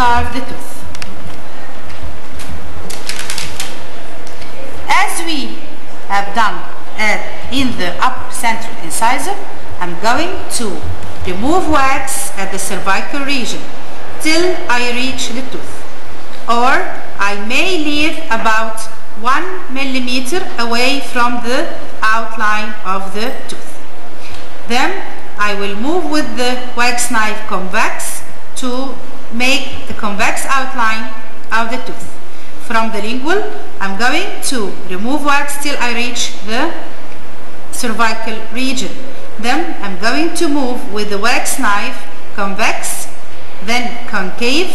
carve the tooth. As we have done uh, in the upper central incisor, I'm going to remove wax at the cervical region till I reach the tooth. Or I may leave about one millimeter away from the outline of the tooth. Then I will move with the wax knife convex to make the convex outline of the tooth. From the lingual, I'm going to remove wax till I reach the cervical region. Then I'm going to move with the wax knife convex, then concave,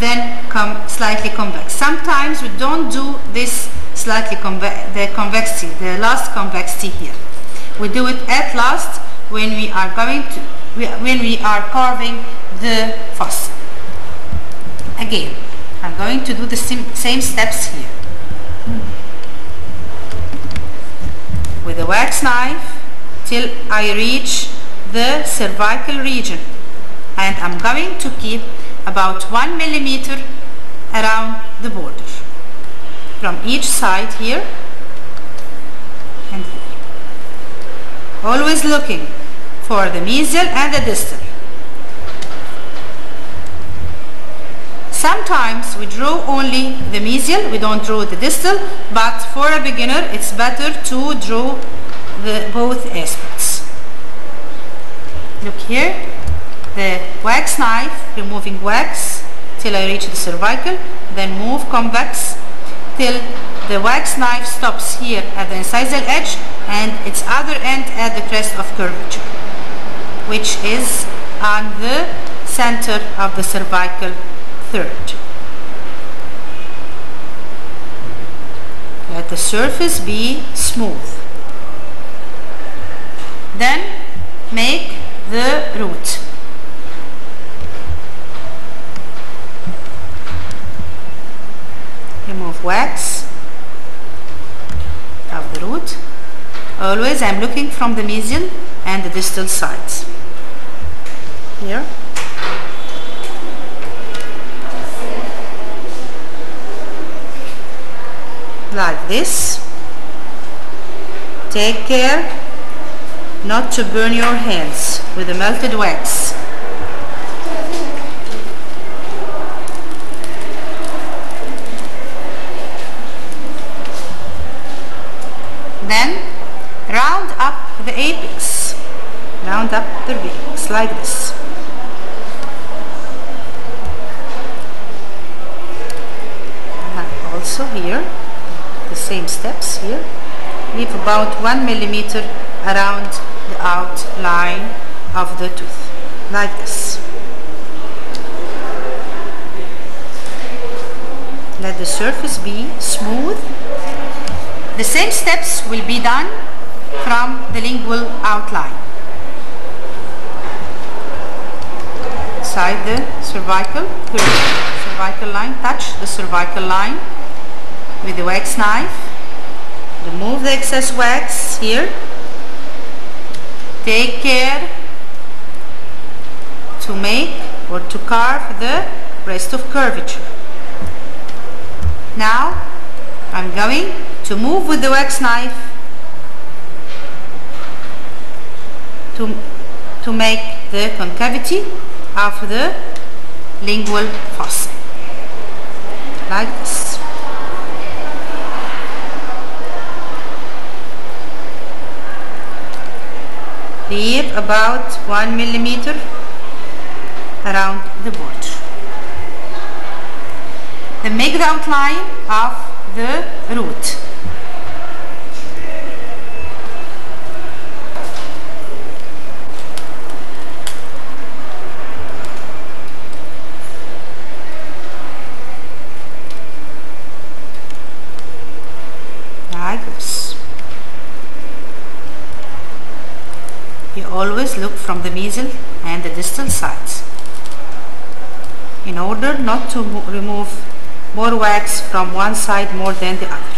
then come slightly convex. Sometimes we don't do this slightly convex, the convexity, the last convexity here. We do it at last when we are going to, when we are carving the fossa. Again, I'm going to do the same, steps here. With the wax knife till I reach the cervical region and I'm going to keep about one millimeter around the border from each side here and here. Always looking for the mesial and the distal. Sometimes we draw only the mesial, we don't draw the distal, but for a beginner it's better to draw the both aspects. Look here, the wax knife, removing wax till I reach the cervical, then move convex till the wax knife stops here at the incisal edge and its other end at the crest of curvature, which is on the center of the cervical third. Let the surface be smooth. Then make the root. Remove wax of the root. Always I'm looking from the mesial and the distal sides. Here. Like this. Take care not to burn your hands with the melted wax. Then round up the apex. Round up the apex like this. About one millimeter around the outline of the tooth, like this. Let the surface be smooth. The same steps will be done from the lingual outline. Side the cervical, cervical line, touch the cervical line with the wax knife. Remove the excess wax here take care to make or to carve the crest of curvature. Now I'm going to move with the wax knife to, to make the concavity of the lingual fossa like this. leave about one millimeter around the border. Then make the outline of the root. Like this. You always look from the mesial and the distal sides in order not to remove more wax from one side more than the other.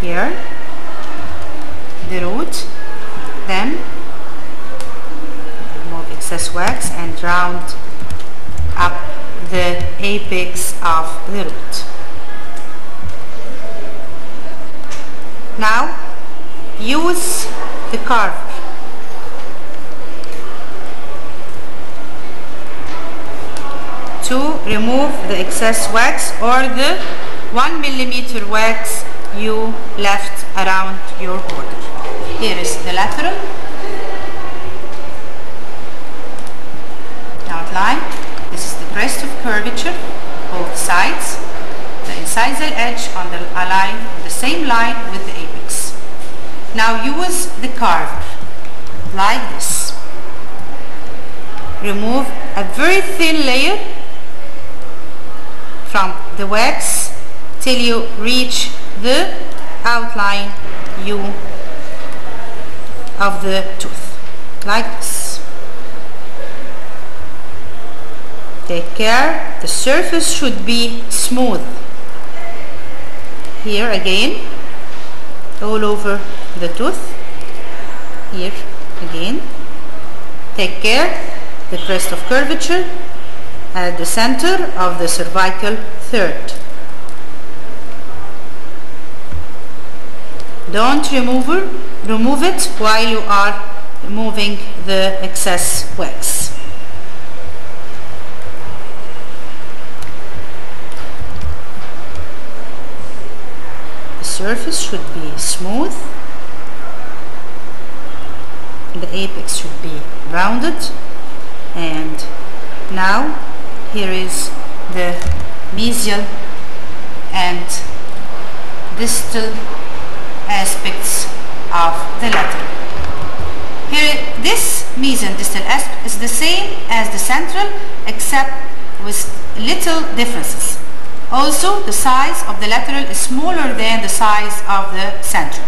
Here, the root, then remove excess wax and round up the apex of the root. Now use the carver to remove the excess wax or the 1 millimeter wax you left around your border. Here is the lateral outline. This is the crest of curvature, both sides. The incisal edge on the line, the same line. Now use the carver. Like this. Remove a very thin layer from the wax till you reach the outline you of the tooth. Like this. Take care. The surface should be smooth. Here again. All over the tooth. Here again. Take care. The crest of curvature at the center of the cervical third. Don't remove, remove it while you are removing the excess wax. The surface should be smooth. The apex should be rounded. And now here is the mesial and distal aspects of the lateral. Here, this mesial distal aspect is the same as the central except with little differences. Also, the size of the lateral is smaller than the size of the central.